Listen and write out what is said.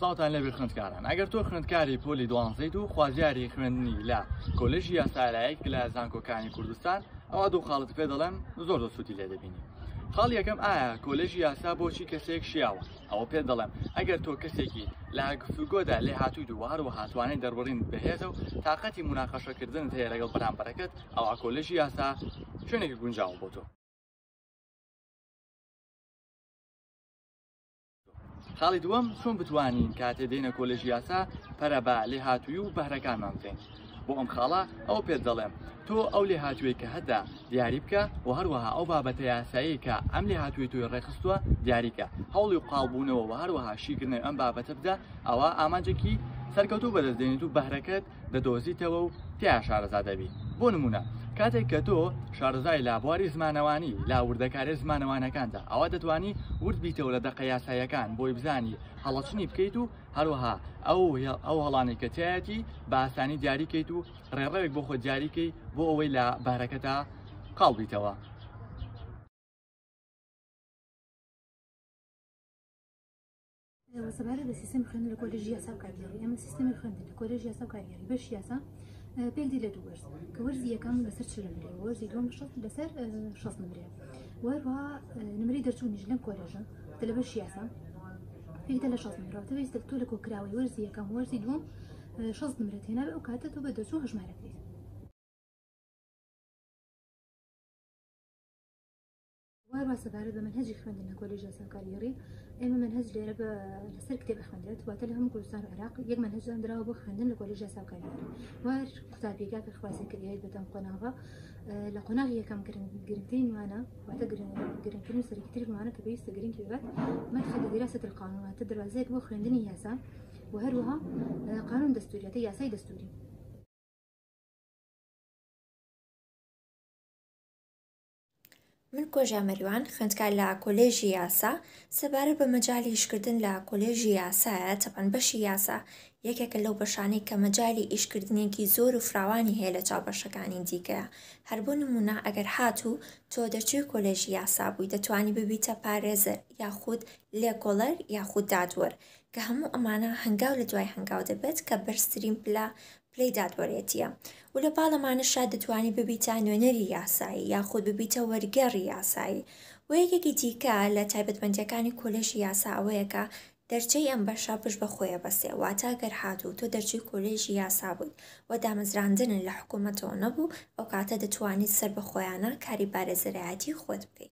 سڵاوتان لەبێ خوێندکاران ئەگەر تۆ خوێندکاری پۆلی دوانزەیت و خوازیاری خوێندنی لە کۆلژی یاسارایەک لە زانکۆکانی کوردستان ئەوە دوو خاڵت پێ دەڵێم زۆر زۆر سووتی لێ دەبینی خاڵ یەکەم ئایا کۆلژی یاسا بۆچی کەسێک شیاوە ئەوە پێ دەڵێم ئەگەر تۆ کەسێکی لە گفتوگۆدا لێ هاتووی و هەروە هاتوانێت دەربڕین بەهێزە و تااقەتی مناقەشەکردن هەیە لەگەڵ بەرامبەرەکەت ئەوە کۆلژی یاسا شوێنێکی گونجاو بۆ تۆ خاڵی دووەم چۆن بتوانین کاتێ دێنە کۆلێژی یاسا پەرە بە لێهاتووی و بەهرەکانمان بکەین بۆ ئەم خاڵە ئەو پێت دەڵێم تۆ ئەو لێهاتوێی کە هەدا دیاری بکە و هەروەها ئەو بابەتە یاسایی کە ئەم لێهاتوی توی ڕێخستووە دیاریکە هەوڵی و قالبوونەوە و هەروەها شیکردنەوە ئەم بابەتە بدە ئەوە ئامانجێکی سەرکەوتوو بەدەستێنیت و بەهرەکەت دەدۆزیتەوە و تیا شارەزا دەبی بۆ نمونە کاتێک کە تۆ شارەزای لابواری زمانەوانی لا وردەکارێ زمانەوانەکاندا ئەوە دەتوانی ورد بیتەوە لە دەقە یاسایەکان بۆی بزانی هەڵەچنی بکەیت و هەروەها ئەو ئەو هەڵانی کە تایەتی باسانی دیاریکەیت و ڕێڕەوێک بۆ خۆ دیاریکەی بۆ ئەوەی لە بارەکەتا قاڵ بیتەوە سەبارەت بە سیستمی خوێندن لە کۆلێژ یاسا و کارگێڕی ئێمە سیستمی خوێندن لە کۆلێژ یاسا و کارگێڕی بەش یاسا پێکدی لە دوو وەرز کە وەرزی یەکەم لەسەر چل نمرەیە وەرزی دووەم شەست لەسەر شەست نمرەیە وەروە نمرەی دەرچوونیش لەم کۆلێژە دە لە بەش یاسا پێکدە لە شەست نمرەوە تەوێستە تۆ لە کۆکراوەی وەرزی یەکەم وەرزی دووەم شەست نمرەت هێناوە ئەو کاتە تۆ بە دەرچوو هەژمارە کرێت وای ڕاستە بارە بە منهجی خوێندن لە کۆلێژ یاسا کاریگەڕی ئێمە منهج لێرە بە لەسەر کتێب خوێندرێت واتە لە هەموو کوردستان و عێراق یەک منهجیان دراوە بۆ خوێندن لە کۆلێژ یاسا کاریگەڕی وار قوتابیگا کە خوازی کردیت بە دەم قۆناغە لە قۆناغ یەکەم گرنگترین وانە واتە گرنگترین و سەرکترین وانە کە پێویستە گرنگی بێت مەدخە لە دیراسەت القانون واتە دەروازەیەک بۆ خوێندنی یاسا و هەروەها قانون دەستوریەتە یاسای دەستوری من کۆژا مەریوان خوێندکار لە کۆلێژی یاسا سەبارە بە مەجای ئیشکردن لە کۆلێژی یاسایە تەبەن بەشی یاسا یەکێکە لەو بەشانەی کە مەجای ئیشکردنێکی زۆر و فراوانی هەیە لە چاو بەشەکانی دیکەیە هەر بۆ نمونە ئەگەر هاتوو تۆ دەرچوی کۆلێژی یاسا بووی دەتوانی ببیتە پارێزەر یاخود لێکۆڵەر یاخود دادوەر کە هەموو ئەمانە هەنگاو لە دوای هەنگاو دەبێت کە بەرزترین پلە پلەی دادوەرێتییە و لە پارلەمانیشدا دەتوانی ببیتە نوێنەری یاسایی یاخود ببیتە وەرگێڕی یاسایی و یەکێکی دیکە لە تایبەتمەندیەکانی کۆلێژی یاسا ئەوەیە کە دەرچەی ئەم بەشە پشت بە خۆیە بەستێ واتە گەر هاتوو تۆ دەرچووی کۆلێژی یاسا بوویت و دامەزراندن لە حکوومەتەوە نەبوو ئەو کاتە دەتوانیت سەر بە خۆیانە کاری بارێزەرایەتی خۆت بکەیت.